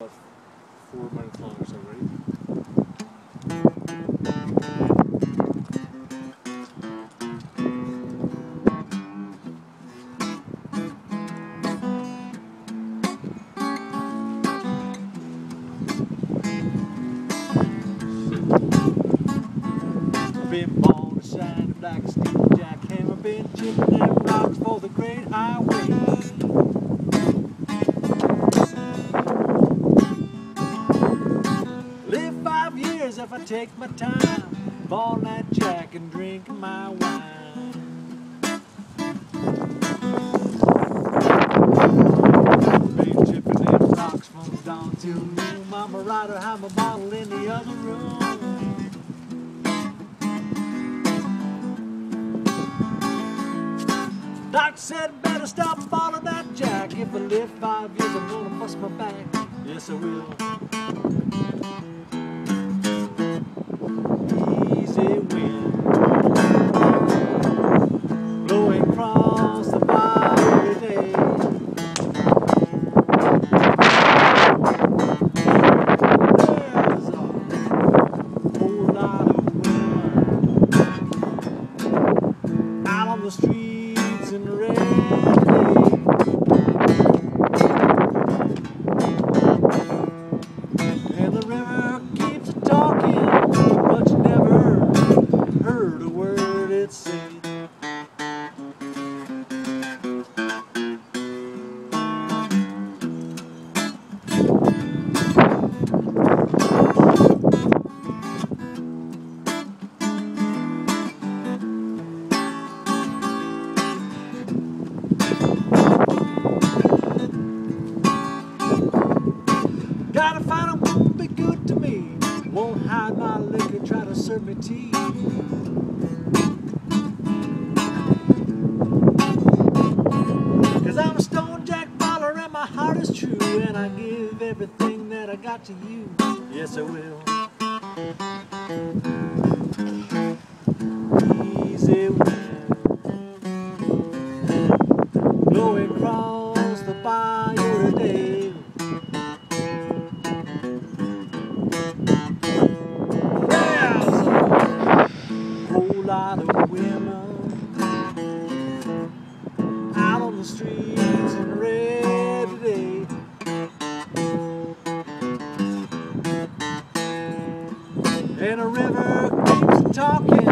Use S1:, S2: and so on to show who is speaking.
S1: about four minutes long or so, right? Been born a black steel jackhammer, been chipping them rocks for the great highway. If I take my time, ball that jack and drink my wine. Been chipping them rocks from dawn till noon. Mama rider, have a bottle in the other room. Doc said better stop balling that jack. If I live five years, I'm gonna bust my back. Yes, I will. Streets in Gotta find a woman be good to me. Won't hide my liquor, try to serve me tea. Cause I'm a stone jack baller and my heart is true. And I give everything that I got to you. Yes, I will. Easy the streets in red today. And a river keeps talking.